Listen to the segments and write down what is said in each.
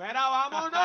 मेरा वामो नो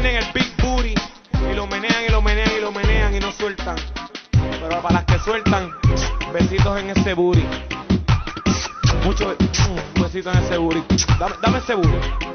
tienen el big booty y lo menean y lo menean y lo menean y no sueltan. Pero para las que sueltan, besitos en ese booty. Muchos mm, besitos en ese booty. Dame, dame ese booty.